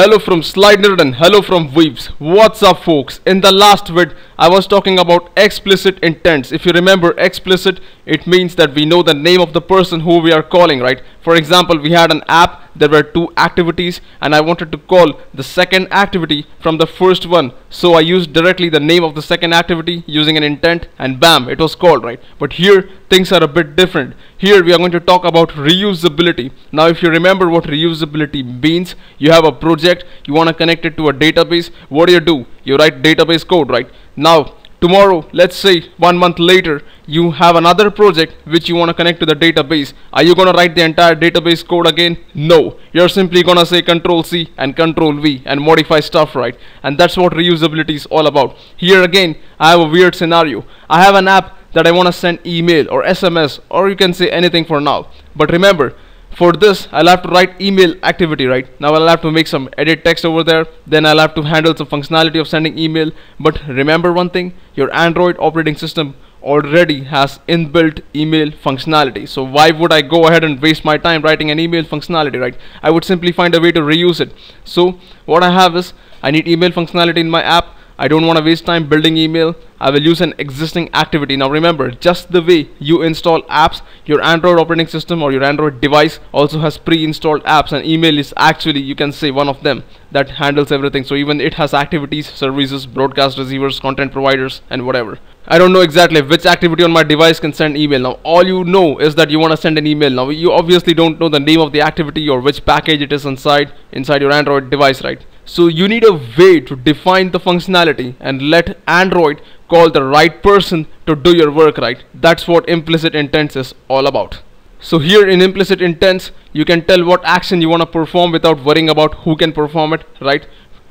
Hello from slidenerd and hello from Vivz. What's up folks? In the last vid, I was talking about explicit intents. If you remember explicit, it means that we know the name of the person who we are calling, right? For example, we had an app, there were two activities and I wanted to call the second activity from the first one. So I used directly the name of the second activity using an intent and bam, it was called, right? But here, things are a bit different. Here we are going to talk about reusability. Now if you remember what reusability means, you have a project, you want to connect it to a database, what do you do? You write database code, right? Now tomorrow let's say one month later you have another project which you want to connect to the database. Are you going to write the entire database code again? No. You're simply going to say control C and control V and modify stuff right? And that's what reusability is all about. Here again I have a weird scenario. I have an app that I want to send email or SMS or you can say anything for now. But remember for this I'll have to write email activity right? Now I'll have to make some edit text over there. Then I'll have to handle some functionality of sending email. But remember one thing your Android operating system already has inbuilt email functionality. So why would I go ahead and waste my time writing an email functionality right? I would simply find a way to reuse it. So what I have is I need email functionality in my app I don't want to waste time building email. I will use an existing activity. Now remember, just the way you install apps, your Android operating system or your Android device also has pre-installed apps and email is actually, you can say one of them that handles everything. So even it has activities, services, broadcast receivers, content providers and whatever. I don't know exactly which activity on my device can send email. Now all you know is that you want to send an email. Now you obviously don't know the name of the activity or which package it is inside inside your Android device, right? So you need a way to define the functionality and let Android call the right person to do your work right. That's what implicit intents is all about. So here in implicit intents, you can tell what action you want to perform without worrying about who can perform it, right?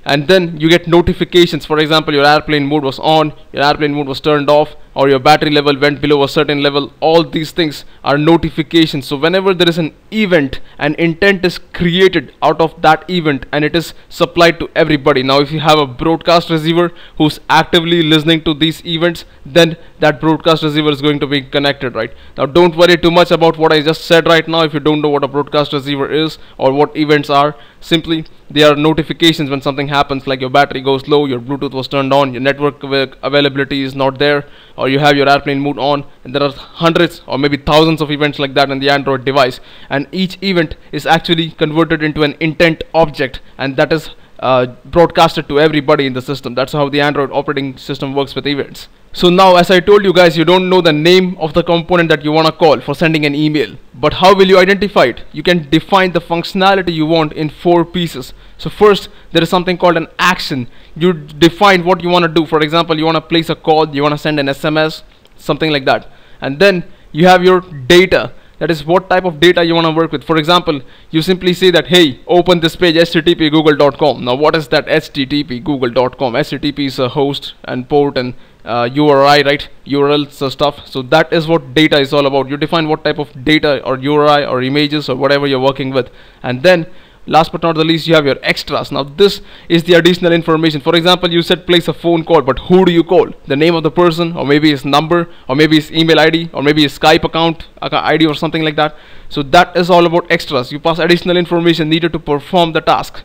and then you get notifications for example your airplane mode was on your airplane mode was turned off or your battery level went below a certain level all these things are notifications. So whenever there is an event an intent is created out of that event and it is supplied to everybody. Now if you have a broadcast receiver who's actively listening to these events then that broadcast receiver is going to be connected right? Now don't worry too much about what I just said right now if you don't know what a broadcast receiver is or what events are. Simply they are notifications when something happens like your battery goes low your bluetooth was turned on your network availability is not there or you have your airplane mode on and there are hundreds or maybe thousands of events like that in the android device and each event is actually converted into an intent object and that is uh, broadcasted to everybody in the system. That's how the android operating system works with events. So now as I told you guys you don't know the name of the component that you want to call for sending an email. But how will you identify it? You can define the functionality you want in four pieces. So first there is something called an action. You define what you want to do. For example you want to place a call you want to send an SMS something like that. And then you have your data that is what type of data you want to work with. For example you simply say that hey open this page http google.com now what is that http google.com http is a host and port and uh, URI right? URLs stuff. So that is what data is all about. You define what type of data or URI or images or whatever you're working with. And then last but not the least you have your extras. Now this is the additional information. For example you said place a phone call but who do you call? The name of the person or maybe his number or maybe his email ID or maybe his Skype account uh, ID or something like that. So that is all about extras. You pass additional information needed to perform the task.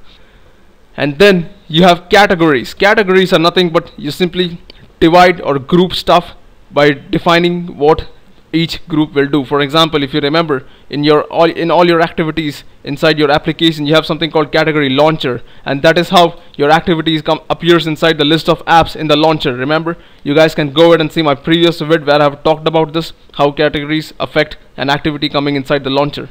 And then you have categories. Categories are nothing but you simply divide or group stuff by defining what each group will do. For example if you remember in your all in all your activities inside your application you have something called category launcher. And that is how your activities come appears inside the list of apps in the launcher. Remember you guys can go ahead and see my previous vid where I have talked about this how categories affect an activity coming inside the launcher.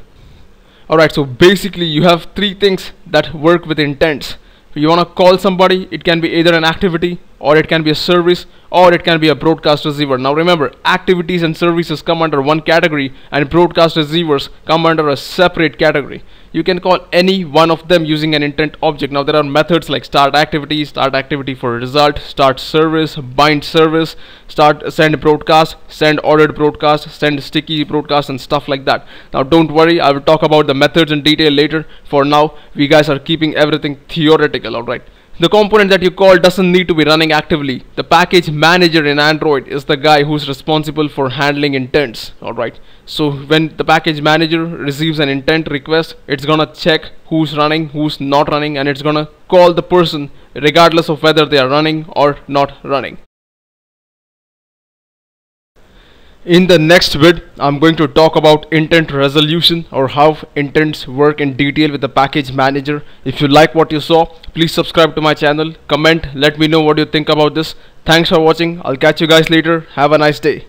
Alright so basically you have three things that work with intents. If you want to call somebody it can be either an activity or it can be a service or it can be a broadcast receiver. Now remember activities and services come under one category and broadcast receivers come under a separate category. You can call any one of them using an intent object. Now there are methods like start activity start activity for result start service bind service start send broadcast send ordered broadcast send sticky broadcast and stuff like that. Now don't worry I will talk about the methods in detail later. For now we guys are keeping everything theoretical alright the component that you call doesn't need to be running actively. The package manager in Android is the guy who's responsible for handling intents. Alright. So when the package manager receives an intent request, it's gonna check who's running, who's not running, and it's gonna call the person regardless of whether they are running or not running. In the next vid, I'm going to talk about intent resolution or how intents work in detail with the package manager. If you like what you saw, please subscribe to my channel, comment, let me know what you think about this. Thanks for watching. I'll catch you guys later. Have a nice day.